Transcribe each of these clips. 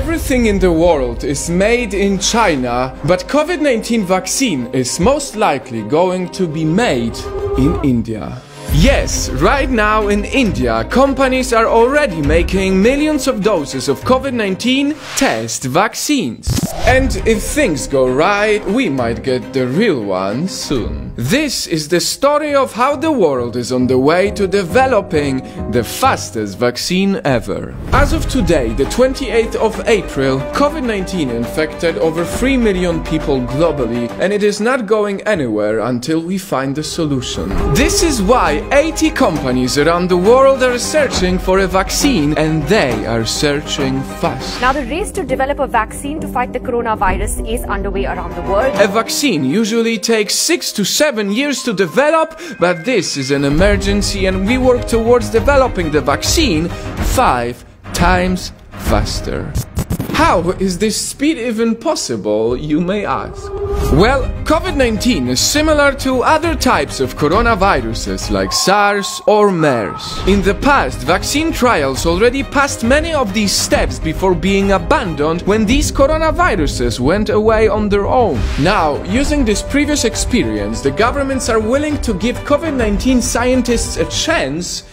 Everything in the world is made in China, but COVID-19 vaccine is most likely going to be made in India. Yes, right now in India, companies are already making millions of doses of COVID-19 test vaccines. And if things go right, we might get the real one soon. This is the story of how the world is on the way to developing the fastest vaccine ever. As of today, the 28th of April, COVID-19 infected over 3 million people globally, and it is not going anywhere until we find a solution. This is why 80 companies around the world are searching for a vaccine, and they are searching fast. Now, the race to develop a vaccine to fight the coronavirus is underway around the world. A vaccine usually takes 6 to 7 years to develop, but this is an emergency and we work towards developing the vaccine 5 times faster. How is this speed even possible, you may ask? Well, COVID-19 is similar to other types of coronaviruses like SARS or MERS. In the past, vaccine trials already passed many of these steps before being abandoned when these coronaviruses went away on their own. Now, using this previous experience, the governments are willing to give COVID-19 scientists a chance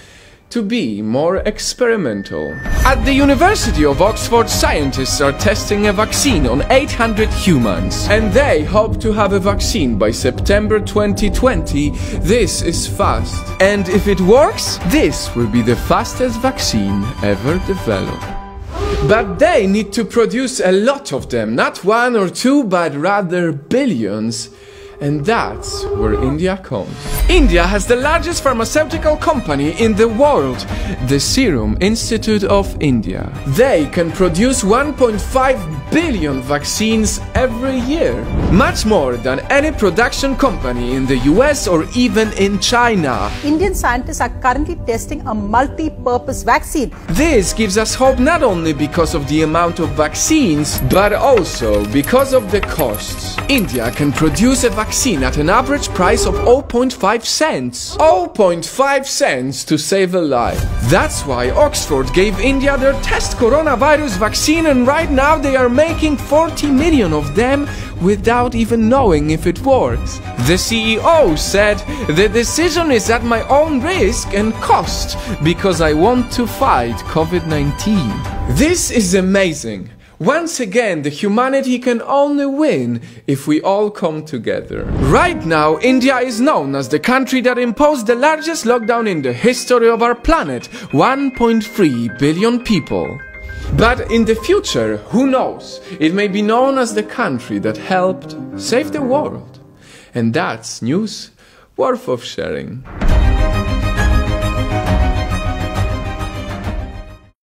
to be more experimental. At the University of Oxford, scientists are testing a vaccine on 800 humans, and they hope to have a vaccine by September 2020. This is fast. And if it works, this will be the fastest vaccine ever developed. But they need to produce a lot of them, not one or two, but rather billions. And that's where India comes. India has the largest pharmaceutical company in the world, the Serum Institute of India. They can produce 1.5 billion vaccines every year, much more than any production company in the US or even in China. Indian scientists are currently testing a multi-purpose vaccine. This gives us hope not only because of the amount of vaccines, but also because of the costs. India can produce a vaccine at an average price of 0.5 cents. 0.5 cents to save a life. That's why Oxford gave India their test coronavirus vaccine and right now they are making 40 million of them without even knowing if it works. The CEO said, The decision is at my own risk and cost because I want to fight COVID 19. This is amazing. Once again, the humanity can only win if we all come together. Right now, India is known as the country that imposed the largest lockdown in the history of our planet 1.3 billion people. But in the future, who knows? It may be known as the country that helped save the world. And that's news worth of sharing.